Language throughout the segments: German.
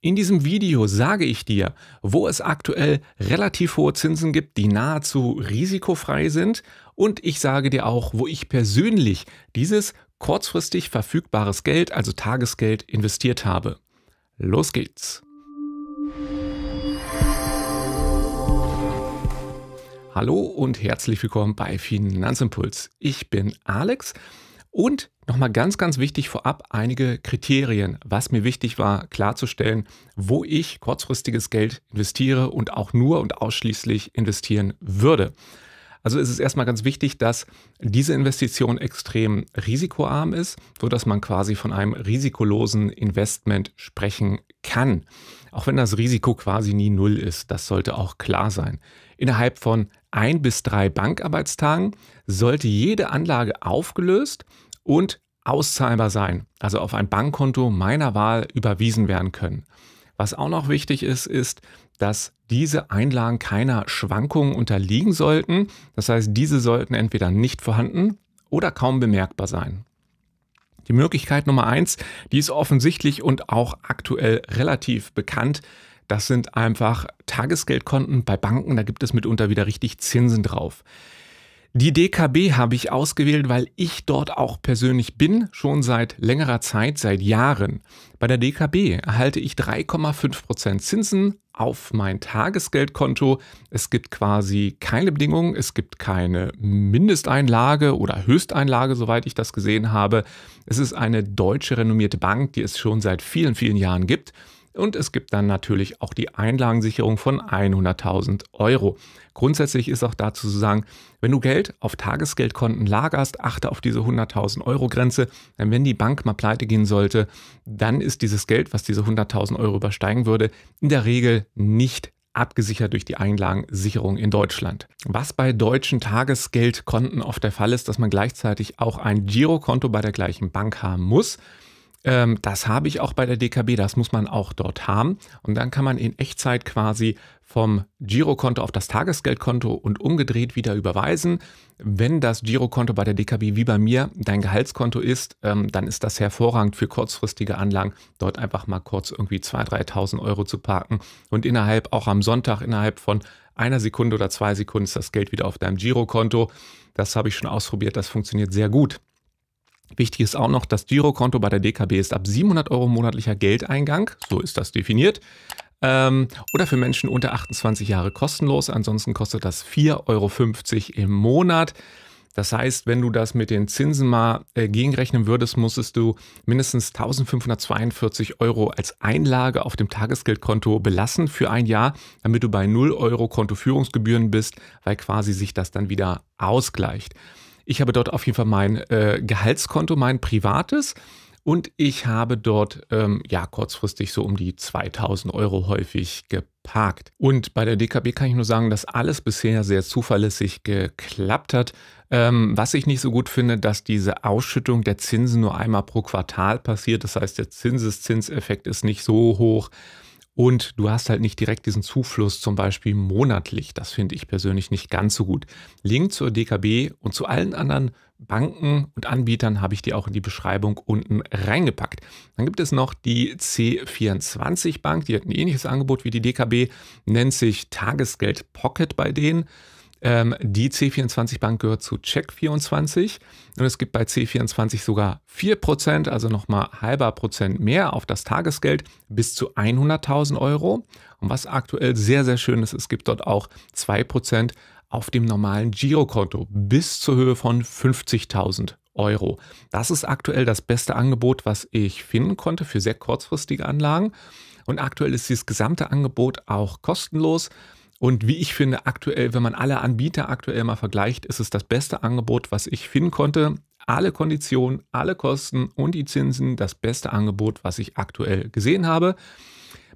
In diesem Video sage ich dir, wo es aktuell relativ hohe Zinsen gibt, die nahezu risikofrei sind und ich sage dir auch, wo ich persönlich dieses kurzfristig verfügbares Geld, also Tagesgeld, investiert habe. Los geht's! Hallo und herzlich willkommen bei Finanzimpuls. Ich bin Alex und nochmal ganz, ganz wichtig vorab einige Kriterien, was mir wichtig war klarzustellen, wo ich kurzfristiges Geld investiere und auch nur und ausschließlich investieren würde. Also ist es erstmal ganz wichtig, dass diese Investition extrem risikoarm ist, sodass man quasi von einem risikolosen Investment sprechen kann. Auch wenn das Risiko quasi nie null ist, das sollte auch klar sein. Innerhalb von ein bis drei Bankarbeitstagen sollte jede Anlage aufgelöst und auszahlbar sein, also auf ein Bankkonto meiner Wahl überwiesen werden können. Was auch noch wichtig ist, ist, dass diese Einlagen keiner Schwankung unterliegen sollten. Das heißt, diese sollten entweder nicht vorhanden oder kaum bemerkbar sein. Die Möglichkeit Nummer eins, die ist offensichtlich und auch aktuell relativ bekannt. Das sind einfach Tagesgeldkonten bei Banken. Da gibt es mitunter wieder richtig Zinsen drauf. Die DKB habe ich ausgewählt, weil ich dort auch persönlich bin, schon seit längerer Zeit, seit Jahren. Bei der DKB erhalte ich 3,5% Zinsen auf mein Tagesgeldkonto. Es gibt quasi keine Bedingungen, es gibt keine Mindesteinlage oder Höchsteinlage, soweit ich das gesehen habe. Es ist eine deutsche renommierte Bank, die es schon seit vielen, vielen Jahren gibt. Und es gibt dann natürlich auch die Einlagensicherung von 100.000 Euro. Grundsätzlich ist auch dazu zu sagen, wenn du Geld auf Tagesgeldkonten lagerst, achte auf diese 100.000 Euro Grenze. Denn wenn die Bank mal pleite gehen sollte, dann ist dieses Geld, was diese 100.000 Euro übersteigen würde, in der Regel nicht abgesichert durch die Einlagensicherung in Deutschland. Was bei deutschen Tagesgeldkonten oft der Fall ist, dass man gleichzeitig auch ein Girokonto bei der gleichen Bank haben muss. Ähm, das habe ich auch bei der DKB, das muss man auch dort haben. Und dann kann man in Echtzeit quasi vom Girokonto auf das Tagesgeldkonto und umgedreht wieder überweisen. Wenn das Girokonto bei der DKB wie bei mir dein Gehaltskonto ist, ähm, dann ist das hervorragend für kurzfristige Anlagen, dort einfach mal kurz irgendwie 2.000, 3.000 Euro zu parken und innerhalb, auch am Sonntag, innerhalb von einer Sekunde oder zwei Sekunden ist das Geld wieder auf deinem Girokonto. Das habe ich schon ausprobiert, das funktioniert sehr gut. Wichtig ist auch noch, das Girokonto bei der DKB ist ab 700 Euro monatlicher Geldeingang, so ist das definiert, ähm, oder für Menschen unter 28 Jahre kostenlos. Ansonsten kostet das 4,50 Euro im Monat. Das heißt, wenn du das mit den Zinsen mal äh, gegenrechnen würdest, musstest du mindestens 1542 Euro als Einlage auf dem Tagesgeldkonto belassen für ein Jahr, damit du bei 0 Euro Kontoführungsgebühren bist, weil quasi sich das dann wieder ausgleicht. Ich habe dort auf jeden Fall mein äh, Gehaltskonto, mein privates. Und ich habe dort ähm, ja kurzfristig so um die 2000 Euro häufig geparkt. Und bei der DKB kann ich nur sagen, dass alles bisher sehr zuverlässig geklappt hat. Ähm, was ich nicht so gut finde, dass diese Ausschüttung der Zinsen nur einmal pro Quartal passiert. Das heißt, der Zinseszinseffekt ist nicht so hoch. Und du hast halt nicht direkt diesen Zufluss zum Beispiel monatlich. Das finde ich persönlich nicht ganz so gut. Link zur DKB und zu allen anderen Banken und Anbietern habe ich dir auch in die Beschreibung unten reingepackt. Dann gibt es noch die C24 Bank, die hat ein ähnliches Angebot wie die DKB, nennt sich Tagesgeld Pocket bei denen. Ähm, die C24 Bank gehört zu Check24 und es gibt bei C24 sogar 4%, also nochmal halber Prozent mehr auf das Tagesgeld bis zu 100.000 Euro. Und was aktuell sehr, sehr schön ist, es gibt dort auch 2% auf dem normalen Girokonto bis zur Höhe von 50.000 Euro. Das ist aktuell das beste Angebot, was ich finden konnte für sehr kurzfristige Anlagen. Und aktuell ist dieses gesamte Angebot auch kostenlos. Und wie ich finde, aktuell, wenn man alle Anbieter aktuell mal vergleicht, ist es das beste Angebot, was ich finden konnte. Alle Konditionen, alle Kosten und die Zinsen, das beste Angebot, was ich aktuell gesehen habe.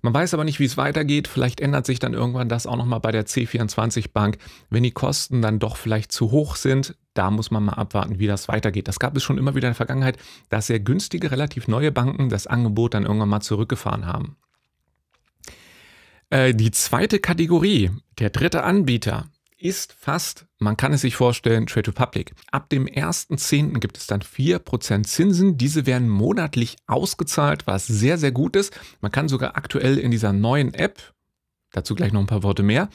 Man weiß aber nicht, wie es weitergeht. Vielleicht ändert sich dann irgendwann das auch nochmal bei der C24 Bank. Wenn die Kosten dann doch vielleicht zu hoch sind, da muss man mal abwarten, wie das weitergeht. Das gab es schon immer wieder in der Vergangenheit, dass sehr günstige, relativ neue Banken das Angebot dann irgendwann mal zurückgefahren haben. Äh, die zweite Kategorie, der dritte Anbieter, ist fast, man kann es sich vorstellen, Trade Republic. Ab dem 1.10. gibt es dann 4% Zinsen. Diese werden monatlich ausgezahlt, was sehr, sehr gut ist. Man kann sogar aktuell in dieser neuen App, dazu gleich noch ein paar Worte mehr,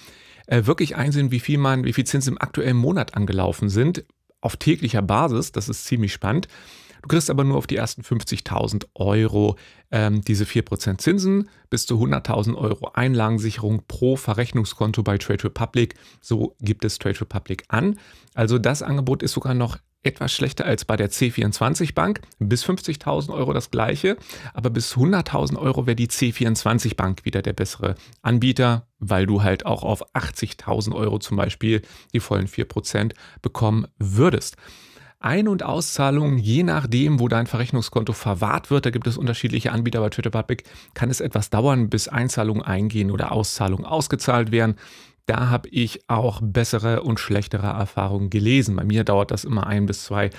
äh, wirklich einsehen, wie viel man, wie viel Zinsen im aktuellen Monat angelaufen sind, auf täglicher Basis. Das ist ziemlich spannend. Du kriegst aber nur auf die ersten 50.000 Euro ähm, diese 4% Zinsen bis zu 100.000 Euro Einlagensicherung pro Verrechnungskonto bei Trade Republic. So gibt es Trade Republic an. Also das Angebot ist sogar noch etwas schlechter als bei der C24 Bank. Bis 50.000 Euro das gleiche, aber bis 100.000 Euro wäre die C24 Bank wieder der bessere Anbieter, weil du halt auch auf 80.000 Euro zum Beispiel die vollen 4% bekommen würdest. Ein- und Auszahlungen, je nachdem, wo dein Verrechnungskonto verwahrt wird, da gibt es unterschiedliche Anbieter bei Twitter Public, kann es etwas dauern, bis Einzahlungen eingehen oder Auszahlungen ausgezahlt werden. Da habe ich auch bessere und schlechtere Erfahrungen gelesen. Bei mir dauert das immer ein bis zwei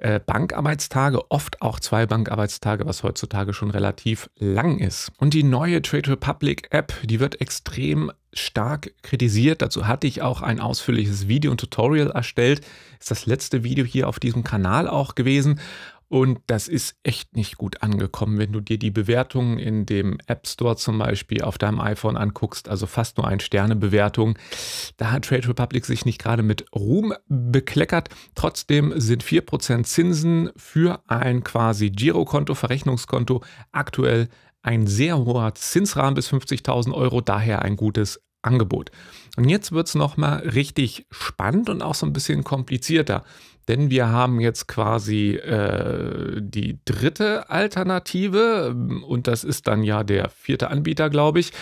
äh, Bankarbeitstage, oft auch zwei Bankarbeitstage, was heutzutage schon relativ lang ist. Und die neue Trade Republic App, die wird extrem stark kritisiert. Dazu hatte ich auch ein ausführliches Video und Tutorial erstellt. Ist das letzte Video hier auf diesem Kanal auch gewesen. Und das ist echt nicht gut angekommen, wenn du dir die Bewertungen in dem App Store zum Beispiel auf deinem iPhone anguckst, also fast nur ein Sterne-Bewertung. Da hat Trade Republic sich nicht gerade mit Ruhm bekleckert. Trotzdem sind 4% Zinsen für ein quasi Girokonto, Verrechnungskonto aktuell ein sehr hoher Zinsrahmen bis 50.000 Euro, daher ein gutes Angebot. Und jetzt wird es nochmal richtig spannend und auch so ein bisschen komplizierter. Denn wir haben jetzt quasi äh, die dritte Alternative und das ist dann ja der vierte Anbieter, glaube ich.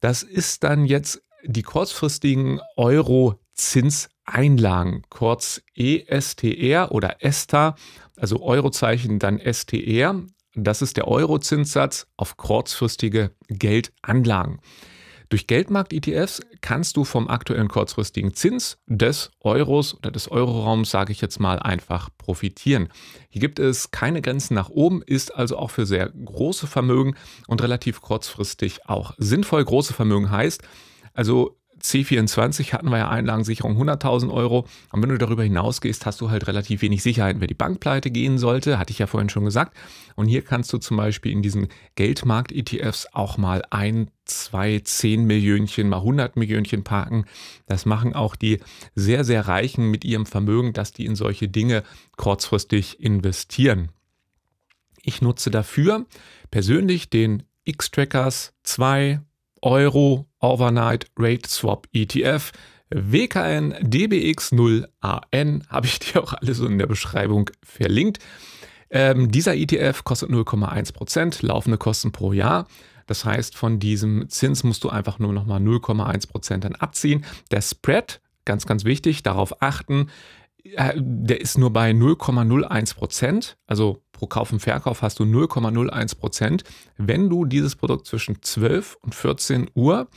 Das ist dann jetzt die kurzfristigen Euro-Zinseinlagen, kurz ESTR oder ESTA, also Eurozeichen dann STR. Das ist der Euro-Zinssatz auf kurzfristige Geldanlagen. Durch Geldmarkt-ETFs kannst du vom aktuellen kurzfristigen Zins des Euros oder des Euroraums, sage ich jetzt mal, einfach profitieren. Hier gibt es keine Grenzen nach oben, ist also auch für sehr große Vermögen und relativ kurzfristig auch sinnvoll. Große Vermögen heißt, also C24 hatten wir ja Einlagensicherung 100.000 Euro. Und wenn du darüber hinausgehst, hast du halt relativ wenig Sicherheit, wenn die Bank pleite gehen sollte, hatte ich ja vorhin schon gesagt. Und hier kannst du zum Beispiel in diesen Geldmarkt-ETFs auch mal ein, zwei, zehn Millionchen, mal 100 Millionchen parken. Das machen auch die sehr, sehr Reichen mit ihrem Vermögen, dass die in solche Dinge kurzfristig investieren. Ich nutze dafür persönlich den X-Trackers 2 Euro Overnight Rate Swap ETF. WKN DBX0AN habe ich dir auch alles in der Beschreibung verlinkt. Ähm, dieser ETF kostet 0,1%, laufende Kosten pro Jahr. Das heißt, von diesem Zins musst du einfach nur nochmal 0,1% dann abziehen. Der Spread, ganz, ganz wichtig, darauf achten, der ist nur bei 0,01%, also pro Kauf und Verkauf hast du 0,01%, wenn du dieses Produkt zwischen 12 und 14 Uhr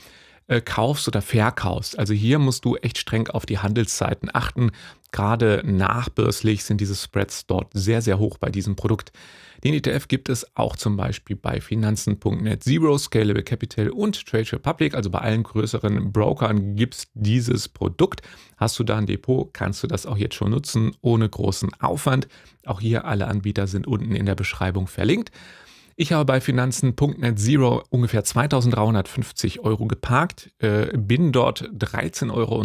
äh, kaufst oder verkaufst. Also hier musst du echt streng auf die Handelszeiten achten. Gerade nachbörslich sind diese Spreads dort sehr, sehr hoch bei diesem Produkt. Den ETF gibt es auch zum Beispiel bei Finanzen.net Zero, Scalable Capital und Trade Republic. Also bei allen größeren Brokern gibt es dieses Produkt. Hast du da ein Depot, kannst du das auch jetzt schon nutzen, ohne großen Aufwand. Auch hier alle Anbieter sind unten in der Beschreibung verlinkt. Ich habe bei Finanzen.net Zero ungefähr 2350 Euro geparkt, äh, bin dort 13,09 Euro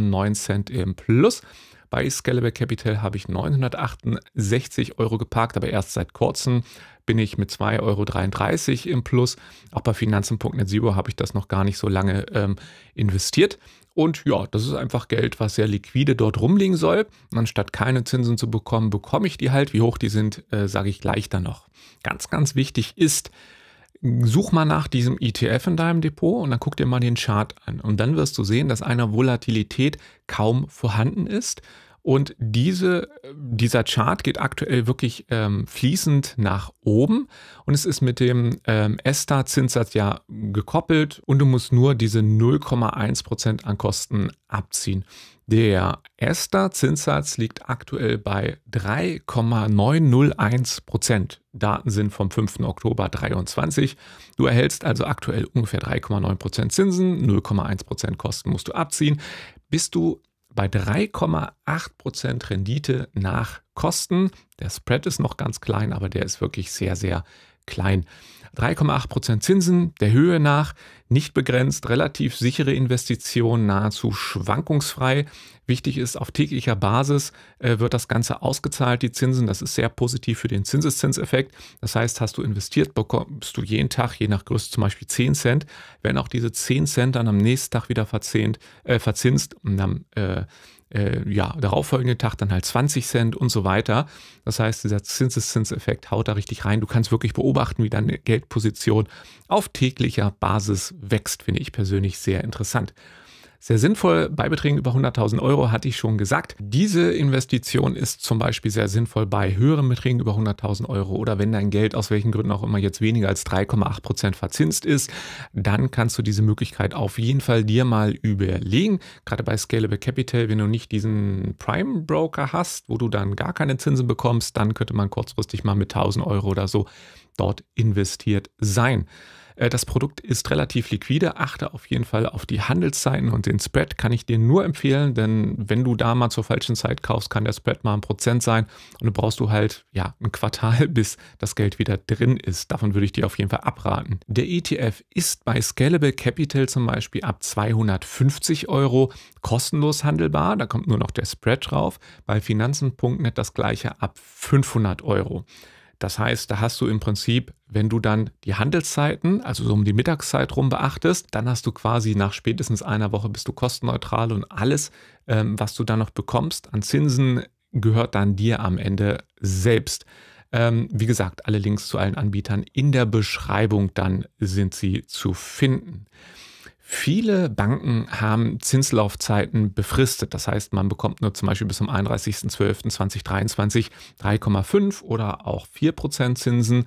im Plus. Bei Scalable Capital habe ich 968 Euro geparkt, aber erst seit kurzem bin ich mit 2,33 Euro im Plus. Auch bei Finanzen.net Zero habe ich das noch gar nicht so lange ähm, investiert. Und ja, das ist einfach Geld, was sehr liquide dort rumliegen soll. Und anstatt keine Zinsen zu bekommen, bekomme ich die halt. Wie hoch die sind, äh, sage ich gleich dann noch. Ganz, ganz wichtig ist, such mal nach diesem ETF in deinem Depot und dann guck dir mal den Chart an. Und dann wirst du sehen, dass eine Volatilität kaum vorhanden ist. Und diese, dieser Chart geht aktuell wirklich ähm, fließend nach oben und es ist mit dem ähm, ESTA-Zinssatz ja gekoppelt und du musst nur diese 0,1% an Kosten abziehen. Der ESTA-Zinssatz liegt aktuell bei 3,901 Prozent. Daten sind vom 5. Oktober 2023. Du erhältst also aktuell ungefähr 3,9 Prozent Zinsen, 0,1 Prozent Kosten musst du abziehen. Bist du bei 3,8% Rendite nach Kosten. Der Spread ist noch ganz klein, aber der ist wirklich sehr, sehr klein. 3,8% Zinsen der Höhe nach, nicht begrenzt, relativ sichere Investition, nahezu schwankungsfrei. Wichtig ist, auf täglicher Basis äh, wird das Ganze ausgezahlt, die Zinsen. Das ist sehr positiv für den Zinseszinseffekt. Das heißt, hast du investiert, bekommst du jeden Tag, je nach Größe zum Beispiel 10 Cent. Wenn auch diese 10 Cent dann am nächsten Tag wieder verzehnt, äh, verzinst und dann äh, äh, ja, darauffolgenden Tag dann halt 20 Cent und so weiter. Das heißt, dieser Zinseszinseffekt haut da richtig rein. Du kannst wirklich beobachten, wie deine Geldposition auf täglicher Basis wächst, finde ich persönlich sehr interessant. Sehr sinnvoll bei Beträgen über 100.000 Euro, hatte ich schon gesagt. Diese Investition ist zum Beispiel sehr sinnvoll bei höheren Beträgen über 100.000 Euro oder wenn dein Geld aus welchen Gründen auch immer jetzt weniger als 3,8 Prozent verzinst ist, dann kannst du diese Möglichkeit auf jeden Fall dir mal überlegen. Gerade bei Scalable Capital, wenn du nicht diesen Prime Broker hast, wo du dann gar keine Zinsen bekommst, dann könnte man kurzfristig mal mit 1000 Euro oder so dort investiert sein. Äh, das Produkt ist relativ liquide. Achte auf jeden Fall auf die Handelszeiten und den Spread kann ich dir nur empfehlen, denn wenn du da mal zur falschen Zeit kaufst, kann der Spread mal ein Prozent sein und du brauchst du halt ja ein Quartal, bis das Geld wieder drin ist. Davon würde ich dir auf jeden Fall abraten. Der ETF ist bei Scalable Capital zum Beispiel ab 250 Euro kostenlos handelbar. Da kommt nur noch der Spread drauf. Bei Finanzen.net das gleiche ab 500 Euro. Das heißt, da hast du im Prinzip, wenn du dann die Handelszeiten, also so um die Mittagszeit rum beachtest, dann hast du quasi nach spätestens einer Woche bist du kostenneutral und alles, ähm, was du dann noch bekommst an Zinsen, gehört dann dir am Ende selbst. Ähm, wie gesagt, alle Links zu allen Anbietern in der Beschreibung, dann sind sie zu finden. Viele Banken haben Zinslaufzeiten befristet. Das heißt, man bekommt nur zum Beispiel bis zum 31.12.2023 3,5 oder auch 4% Zinsen.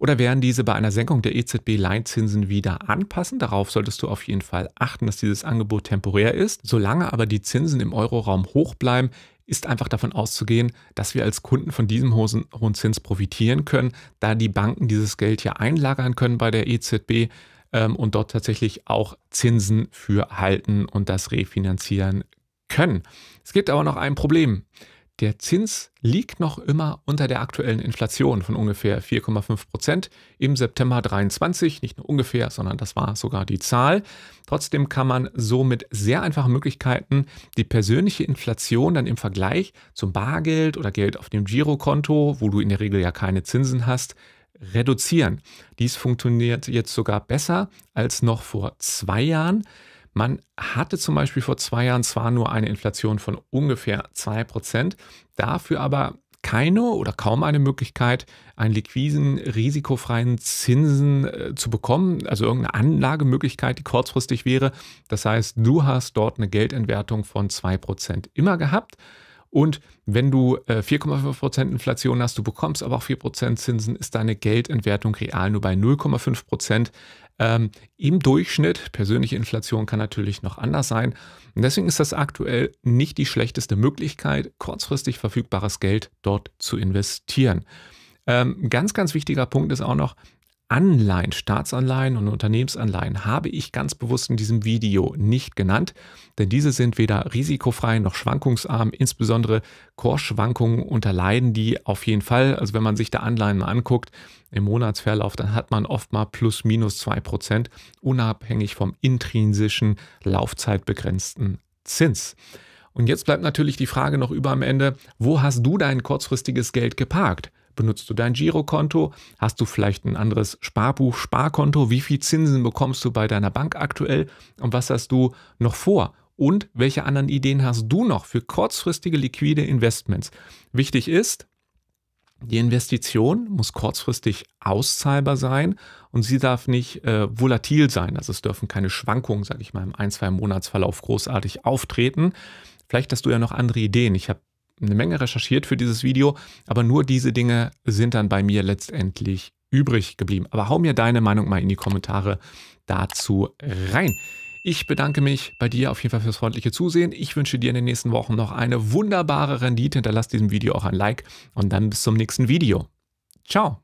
Oder werden diese bei einer Senkung der EZB-Leitzinsen wieder anpassen? Darauf solltest du auf jeden Fall achten, dass dieses Angebot temporär ist. Solange aber die Zinsen im Euroraum hoch bleiben, ist einfach davon auszugehen, dass wir als Kunden von diesem hohen Zins profitieren können, da die Banken dieses Geld ja einlagern können bei der EZB ähm, und dort tatsächlich auch Zinsen für halten und das refinanzieren können. Es gibt aber noch ein Problem. Der Zins liegt noch immer unter der aktuellen Inflation von ungefähr 4,5 Prozent im September 23. Nicht nur ungefähr, sondern das war sogar die Zahl. Trotzdem kann man so mit sehr einfachen Möglichkeiten die persönliche Inflation dann im Vergleich zum Bargeld oder Geld auf dem Girokonto, wo du in der Regel ja keine Zinsen hast, reduzieren. Dies funktioniert jetzt sogar besser als noch vor zwei Jahren. Man hatte zum Beispiel vor zwei Jahren zwar nur eine Inflation von ungefähr 2%, dafür aber keine oder kaum eine Möglichkeit, einen liquiden, risikofreien Zinsen äh, zu bekommen, also irgendeine Anlagemöglichkeit, die kurzfristig wäre. Das heißt, du hast dort eine Geldentwertung von 2% immer gehabt. Und wenn du äh, 4,5% Inflation hast, du bekommst aber auch 4% Zinsen, ist deine Geldentwertung real nur bei 0,5%. Ähm, Im Durchschnitt, persönliche Inflation kann natürlich noch anders sein. Und deswegen ist das aktuell nicht die schlechteste Möglichkeit, kurzfristig verfügbares Geld dort zu investieren. Ähm, ganz, ganz wichtiger Punkt ist auch noch, Anleihen, Staatsanleihen und Unternehmensanleihen habe ich ganz bewusst in diesem Video nicht genannt, denn diese sind weder risikofrei noch schwankungsarm. Insbesondere Kursschwankungen unterleiden die auf jeden Fall. Also wenn man sich da Anleihen anguckt im Monatsverlauf, dann hat man oft mal plus minus zwei Prozent, unabhängig vom intrinsischen laufzeitbegrenzten Zins. Und jetzt bleibt natürlich die Frage noch über am Ende, wo hast du dein kurzfristiges Geld geparkt? Benutzt du dein Girokonto? Hast du vielleicht ein anderes Sparbuch, Sparkonto? Wie viel Zinsen bekommst du bei deiner Bank aktuell? Und was hast du noch vor? Und welche anderen Ideen hast du noch für kurzfristige liquide Investments? Wichtig ist, die Investition muss kurzfristig auszahlbar sein und sie darf nicht äh, volatil sein. Also es dürfen keine Schwankungen, sage ich mal, im ein, zwei Monatsverlauf großartig auftreten. Vielleicht hast du ja noch andere Ideen. Ich habe eine Menge recherchiert für dieses Video, aber nur diese Dinge sind dann bei mir letztendlich übrig geblieben. Aber hau mir deine Meinung mal in die Kommentare dazu rein. Ich bedanke mich bei dir auf jeden Fall fürs freundliche Zusehen. Ich wünsche dir in den nächsten Wochen noch eine wunderbare Rendite. Hinterlass diesem Video auch ein Like und dann bis zum nächsten Video. Ciao.